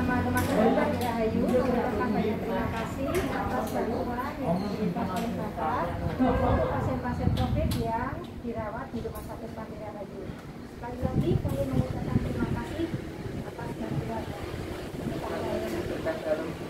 nama teman-teman Pak Ayu mengucapkan banyak terima kasih atas bantuan yang diberikan oleh Bapak untuk pasien-pasien COVID yang dirawat di Rumah Sakit Pandira Ayu. Sekali lagi kami mengucapkan terima kasih atas bantuan. Terima kasih.